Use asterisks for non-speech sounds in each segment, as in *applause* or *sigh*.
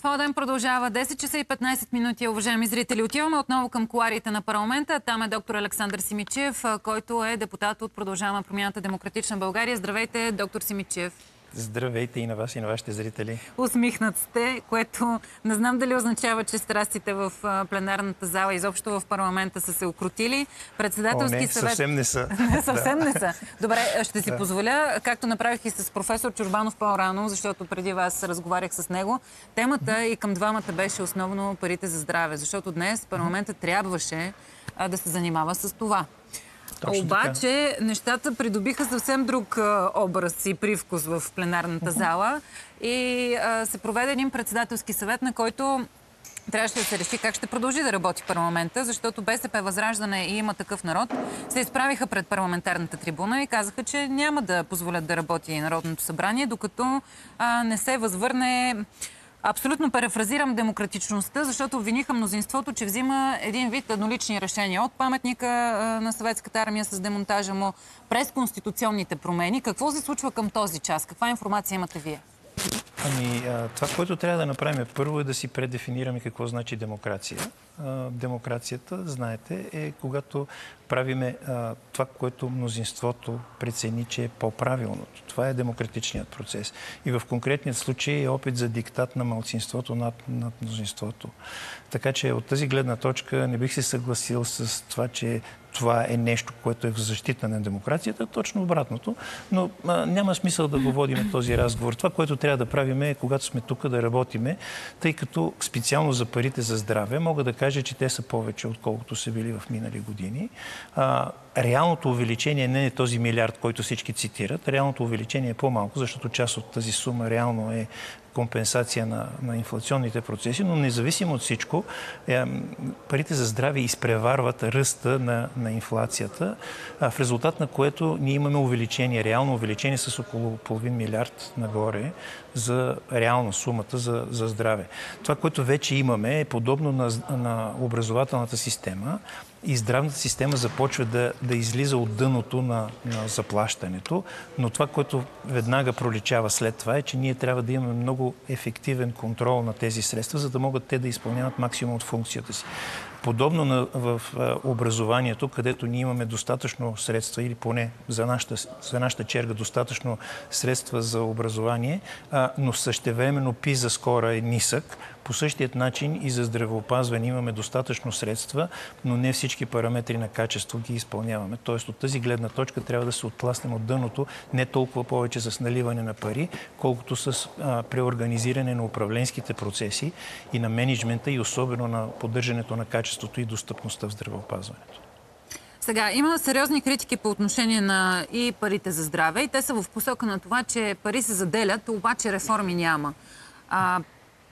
Това ден продължава 10 часа и 15 минути, уважаеми зрители. Отиваме отново към коларите на парламента. Там е доктор Александър Симичев, който е депутат от Продължаваме промяната Демократична България. Здравейте, доктор Симичев. Здравейте и на вас и на вашите зрители. Усмихнат сте, което не знам дали означава, че страстите в пленарната зала, изобщо в парламента са се окрутили. Председателски О, не, съвет... съвсем не са. *laughs* съвсем не са. Добре, ще си да. позволя, както направих и с професор Чурбанов по-рано, защото преди вас разговарях с него, темата и към двамата беше основно парите за здраве, защото днес парламента трябваше да се занимава с това. Точно Обаче така. нещата придобиха съвсем друг образ и привкус в пленарната зала и а, се проведе един председателски съвет, на който трябваше да се реши как ще продължи да работи парламента, защото БСП Възраждане и има такъв народ се изправиха пред парламентарната трибуна и казаха, че няма да позволят да работи Народното събрание, докато а, не се възвърне Абсолютно парафразирам демократичността, защото обвиниха мнозинството, че взима един вид еднолични решения от паметника на съветската армия с демонтажа му през конституционните промени. Какво се случва към този час? Каква информация имате вие? Ами, това, което трябва да направим първо е да си предефинираме какво значи демокрация. Демокрацията, знаете, е когато правиме това, което мнозинството прецени, че е по-правилното. Това е демократичният процес. И в конкретният случай е опит за диктат на малцинството над, над мнозинството. Така че от тази гледна точка не бих се съгласил с това, че това е нещо, което е в защита на демокрацията, точно обратното. Но а, няма смисъл да го водим този разговор. Това, което трябва да правим е, когато сме тук, да работиме, тъй като специално за парите за здраве, мога да кажа, че те са повече, отколкото са били в минали години. А, реалното увеличение не е този милиард, който всички цитират. Реалното увеличение е по-малко, защото част от тази сума реално е компенсация на, на инфлационните процеси, но независимо от всичко, е, парите за здраве изпреварват ръста на, на инфлацията, а в резултат на което ние имаме увеличение, реално увеличение с около половин милиард нагоре за реална сумата за, за здраве. Това, което вече имаме е подобно на, на образователната система, и здравната система започва да, да излиза от дъното на, на заплащането. Но това, което веднага проличава след това е, че ние трябва да имаме много ефективен контрол на тези средства, за да могат те да изпълняват максимум от функцията си. Подобно на, в образованието, където ние имаме достатъчно средства, или поне за нашата, за нашата черга достатъчно средства за образование, а, но същевременно пиза скора е нисък, по същият начин и за здравеопазване имаме достатъчно средства, но не всички параметри на качество ги изпълняваме. Тоест от тази гледна точка трябва да се отласнем от дъното не толкова повече с наливане на пари, колкото с а, преорганизиране на управленските процеси и на менеджмента и особено на поддържането на качеството и достъпността в здравеопазването. Сега, има сериозни критики по отношение на и парите за здраве и те са в посока на това, че пари се заделят, обаче реформи няма. А,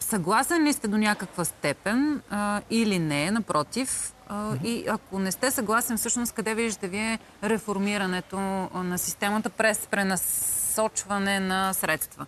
Съгласен ли сте до някаква степен а, или не, напротив? А, и ако не сте съгласен, всъщност къде виждате вие реформирането на системата през пренасочване на средства?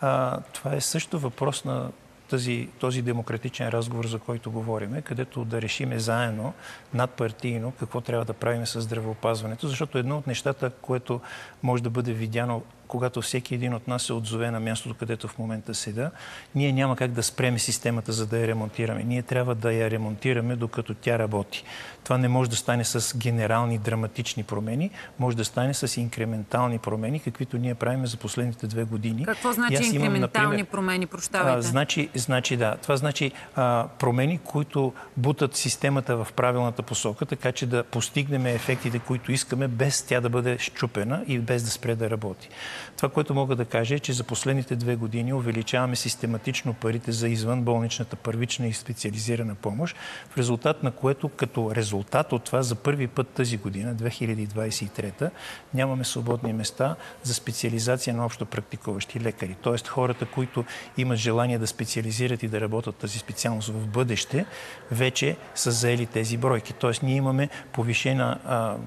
А, това е също въпрос на тази, този демократичен разговор, за който говорим, където да решиме заедно, надпартийно, какво трябва да правим с здравеопазването, защото едно от нещата, което може да бъде видяно когато всеки един от нас се отзове на мястото, където в момента седа, ние няма как да спреме системата, за да я ремонтираме. Ние трябва да я ремонтираме, докато тя работи. Това не може да стане с генерални, драматични промени, може да стане с инкрементални промени, каквито ние правим за последните две години. Какво значи инкрементални имам, например, промени? Прощавайте. А, значи, значи да. Това значи а, промени, които бутат системата в правилната посока, така че да постигнем ефектите, които искаме, без тя да бъде щупена и без да спре да работи. Това, което мога да кажа е, че за последните две години увеличаваме систематично парите за извънболничната първична и специализирана помощ, в резултат на което като резултат от това за първи път тази година, 2023, нямаме свободни места за специализация на общо практикуващи лекари. Тоест хората, които имат желание да специализират и да работят тази специалност в бъдеще, вече са заели тези бройки. Тоест ние имаме повишена,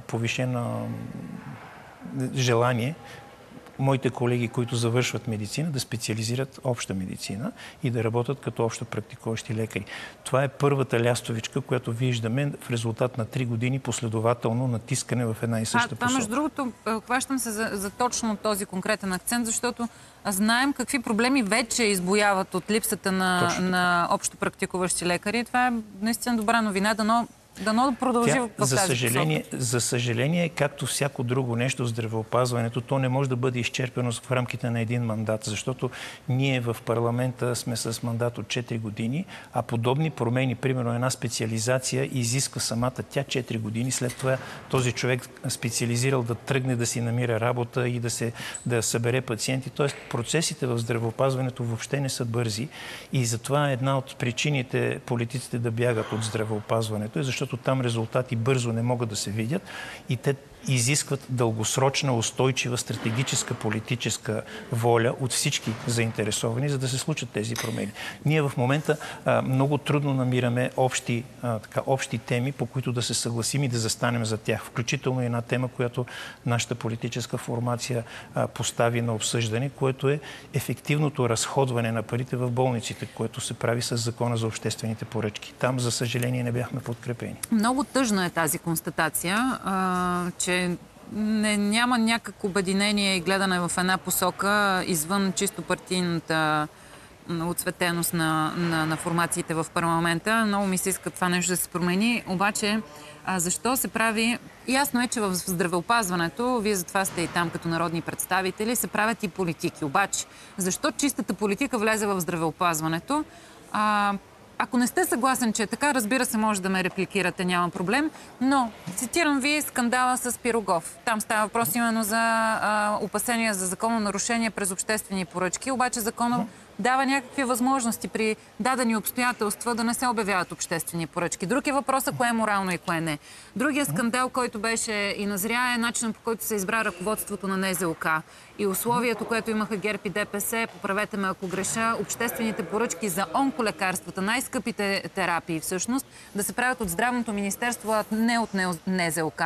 повишена желание моите колеги, които завършват медицина, да специализират обща медицина и да работят като общо практикуващи лекари. Това е първата лястовичка, която виждаме в резултат на три години последователно натискане в една и съща а, това, посока. между другото, хващам се за, за точно този конкретен акцент, защото знаем какви проблеми вече избояват от липсата на, на общо практикуващи лекари. Това е наистина добра новина, дано Дано да продължи Тя, в за съжаление, За съжаление, както всяко друго нещо в здравеопазването, то не може да бъде изчерпено в рамките на един мандат, защото ние в парламента сме с мандат от 4 години, а подобни промени, примерно една специализация, изисква самата тя 4 години. След това този човек специализирал да тръгне да си намира работа и да, се, да събере пациенти. Тоест процесите в здравеопазването въобще не са бързи и затова една от причините политиците да бягат от здравеопазването е защото защото там резултати бързо не могат да се видят и те изискват дългосрочна, устойчива, стратегическа, политическа воля от всички заинтересовани, за да се случат тези промени. Ние в момента а, много трудно намираме общи, а, така, общи теми, по които да се съгласим и да застанем за тях. Включително една тема, която нашата политическа формация а, постави на обсъждане, което е ефективното разходване на парите в болниците, което се прави с закона за обществените поръчки. Там, за съжаление, не бяхме подкрепени. Много тъжна е тази констатация, че че не, няма някакво обединение и гледане в една посока, извън чисто партийната отсветеност на, на, на формациите в парламента. Много ми се иска това нещо да се промени. Обаче, а защо се прави... Ясно е, че в здравеопазването, вие затова сте и там като народни представители, се правят и политики. Обаче, защо чистата политика влезе в здравеопазването? А, ако не сте съгласен, че е така, разбира се, може да ме репликирате, няма проблем. Но, цитирам ви скандала с Пирогов. Там става въпрос именно за а, опасения за законно нарушение през обществени поръчки. Обаче законът дава някакви възможности при дадени обстоятелства да не се обявяват обществени поръчки. Друг е въпросът кое е морално и кое не. Другия скандал, който беше и назря е начинът по който се избра ръководството на НЗОК и условието, което имаха ГЕРБ и ДПС, поправете ме ако греша, обществените поръчки за онколекарствата, най-скъпите терапии всъщност, да се правят от Здравното министерство, а не от НЗОК.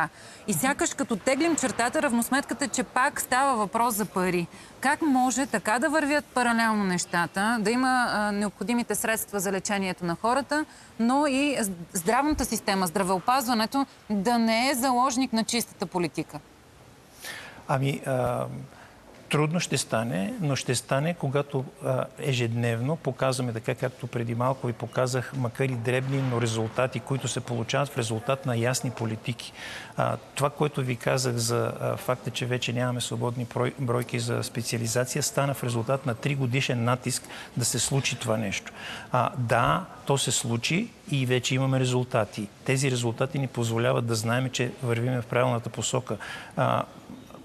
И сякаш като теглим чертата, равносметката, е, че пак става въпрос за пари. Как може така да вървят паралелно нещата, да има а, необходимите средства за лечението на хората, но и здравната система, здравеопазването да не е заложник на чистата политика? Ами, а, Трудно ще стане, но ще стане, когато а, ежедневно показваме така, както преди малко ви показах, макар и дребни, но резултати, които се получават в резултат на ясни политики. А, това, което ви казах за а, факта, че вече нямаме свободни бройки за специализация, стана в резултат на 3 годишен натиск да се случи това нещо. А, да, то се случи и вече имаме резултати. Тези резултати ни позволяват да знаем, че вървиме в правилната посока. А,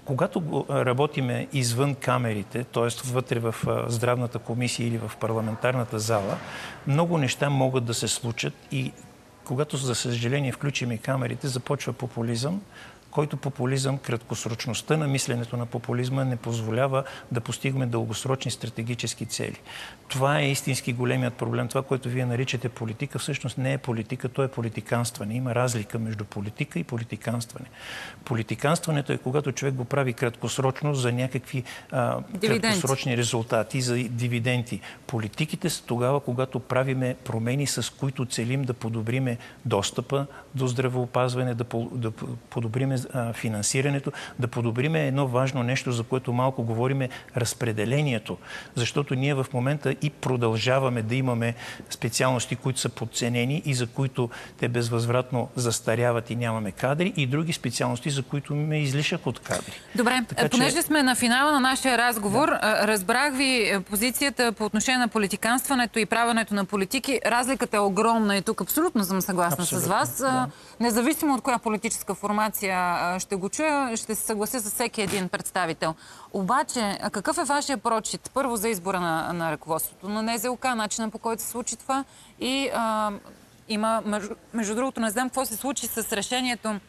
когато работиме извън камерите, т.е. вътре в здравната комисия или в парламентарната зала, много неща могат да се случат и когато, за съжаление, включим и камерите, започва популизъм, който популизъм, краткосрочността на мисленето на популизма не позволява да постигаме дългосрочни стратегически цели. Това е истински големият проблем. Това, което вие наричате политика, всъщност не е политика, то е политиканстване. Има разлика между политика и политиканстване. Политиканстването е когато човек го прави краткосрочно за някакви а, краткосрочни резултати, за дивиденти. Политиките са тогава, когато правиме промени, с които целим да подобриме достъпа до здравеопазване, да, да подобриме финансирането, да подобриме едно важно нещо, за което малко говориме разпределението. Защото ние в момента и продължаваме да имаме специалности, които са подценени и за които те безвъзвратно застаряват и нямаме кадри, и други специалности, за които имаме излишък от кадри. Добре, така, понеже че... сме на финала на нашия разговор, да. разбрах ви позицията по отношение на политиканстването и правенето на политики. Разликата е огромна и тук абсолютно съм съгласна абсолютно, с вас. Да. Независимо от коя политическа формация ще го чуя, ще се съглася с всеки един представител. Обаче, какъв е вашия прочит? Първо за избора на, на ръководството на НЗОК, начина по който се случи това и а, има, между, между другото, не знам какво се случи с решението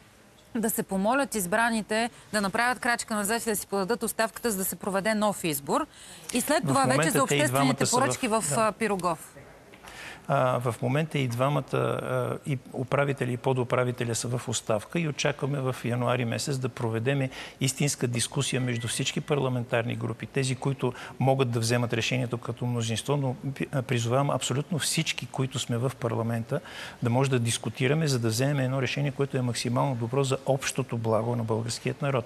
да се помолят избраните да направят крачка назад и да си подадат оставката, за да се проведе нов избор. И след това вече за обществените поръчки в, в да. Пирогов. В момента и двамата и управители и подуправителя са в оставка и очакваме в януари месец да проведеме истинска дискусия между всички парламентарни групи, тези, които могат да вземат решението като мнозинство, но призовавам абсолютно всички, които сме в парламента, да може да дискутираме, за да вземем едно решение, което е максимално добро за общото благо на българският народ.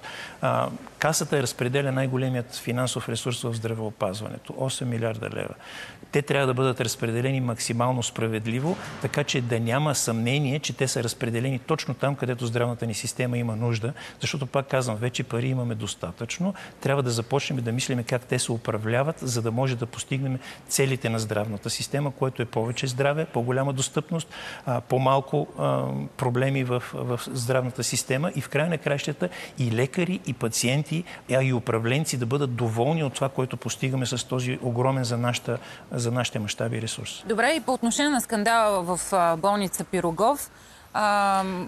Касата е разпределя най-големият финансов ресурс в здравеопазването 8 милиарда лева. Те трябва да бъдат разпределени максимално справедливо, така че да няма съмнение, че те са разпределени точно там, където здравната ни система има нужда. Защото, пак казвам, вече пари имаме достатъчно. Трябва да започнем да мислиме как те се управляват, за да може да постигнем целите на здравната система, което е повече здраве, по-голяма достъпност, по-малко проблеми в, в здравната система и в края на кращата и лекари, и пациенти, а и управленци да бъдат доволни от това, което постигаме с този огромен за, нашата, за нашите мащаби ресурс. Добре, и по отношение на скандала в болница Пирогов,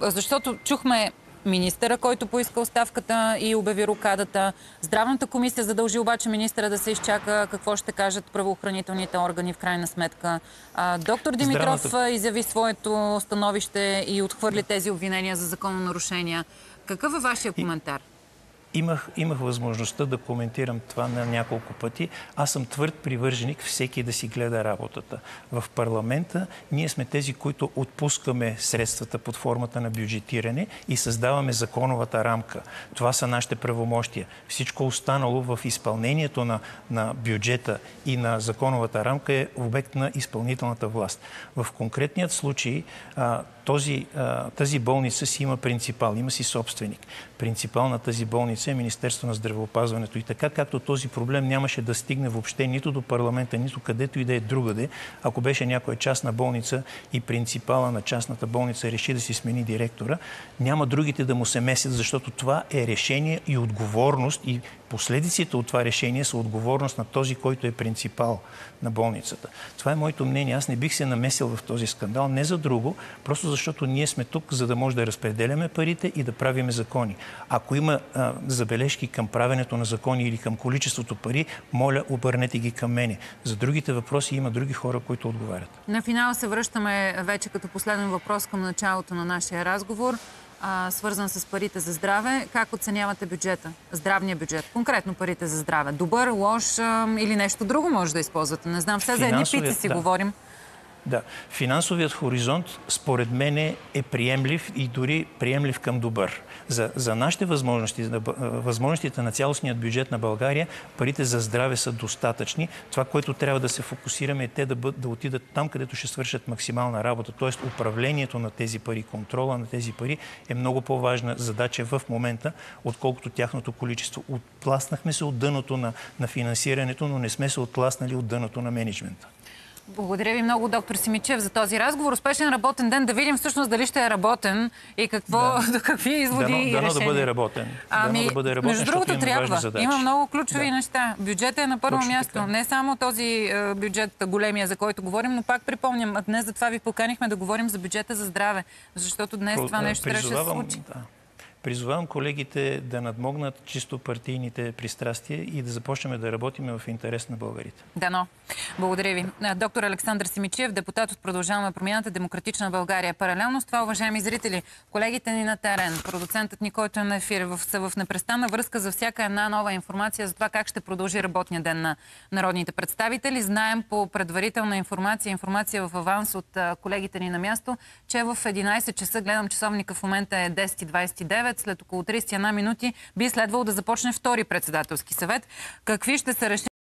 защото чухме министъра, който поиска оставката и обяви рукадата. Здравната комисия задължи обаче министъра да се изчака какво ще кажат правоохранителните органи в крайна сметка. доктор Димитров Здравната... изяви своето становище и отхвърли тези обвинения за закононарушения. Какъв е вашия коментар? Имах, имах възможността да коментирам това на няколко пъти. Аз съм твърд привърженик всеки да си гледа работата. В парламента ние сме тези, които отпускаме средствата под формата на бюджетиране и създаваме законовата рамка. Това са нашите правомощия. Всичко останало в изпълнението на, на бюджета и на законовата рамка е обект на изпълнителната власт. В конкретният случай а, този, тази болница си има принципал, има си собственик. Принципал на тази болница е Министерство на здравеопазването. И така, както този проблем нямаше да стигне въобще нито до парламента, нито където и да е другаде, ако беше някоя частна болница и принципала на частната болница реши да си смени директора, няма другите да му се месят, защото това е решение и отговорност и последиците от това решение са отговорност на този, който е принципал на болницата. Това е моето мнение. Аз не бих се намесил в този скандал, не за друго, просто защото ние сме тук, за да може да разпределяме парите и да правиме закони. Ако има а, забележки към правенето на закони или към количеството пари, моля, обърнете ги към мене. За другите въпроси има други хора, които отговарят. На финала се връщаме вече като последен въпрос към началото на нашия разговор а, свързан с парите за здраве. Как оценявате бюджета? Здравния бюджет. Конкретно парите за здраве. Добър, лош а, или нещо друго може да използвате? Не знам, все за едни пици си да. говорим. Да. Финансовият хоризонт, според мен, е приемлив и дори приемлив към добър. За, за нашите възможности, за възможностите на цялостният бюджет на България, парите за здраве са достатъчни. Това, което трябва да се фокусираме е те да, бъд, да отидат там, където ще свършат максимална работа. Тоест управлението на тези пари, контрола на тези пари е много по-важна задача в момента, отколкото тяхното количество. Отпласнахме се от дъното на, на финансирането, но не сме се отласнали от дъното на менеджмента. Благодаря ви много, доктор Симичев, за този разговор. Успешен работен ден. Да видим всъщност дали ще е работен и какво, да. *laughs* до какви изводи дано, и дано решения. да бъде работен. Ами, дано да бъде работен, между другото трябва. Има много ключови да. неща. Бюджетът е на първо Точно място. Така. Не само този е, бюджет големия, за който говорим, но пак припомням, днес за това ви поканихме да говорим за бюджета за здраве, защото днес Про, това нещо трябваше да се случи. Да. Призовавам колегите да надмогнат чисто партийните пристрастия и да започнем да работим в интерес на българите. Дано. Благодаря ви. Доктор Александър Симичев, депутат от Продължаваме промяната Демократична България. Паралелно с това, уважаеми зрители, колегите ни на терен, продуцентът ни, който е на ефир, са в непрестанна връзка за всяка една нова информация за това как ще продължи работния ден на народните представители. Знаем по предварителна информация, информация в аванс от колегите ни на място, че в 11 часа, гледам часовника в момента е 10.29, съвет след около 31 минути би следвало да започне втори председателски съвет. Какви ще са решения?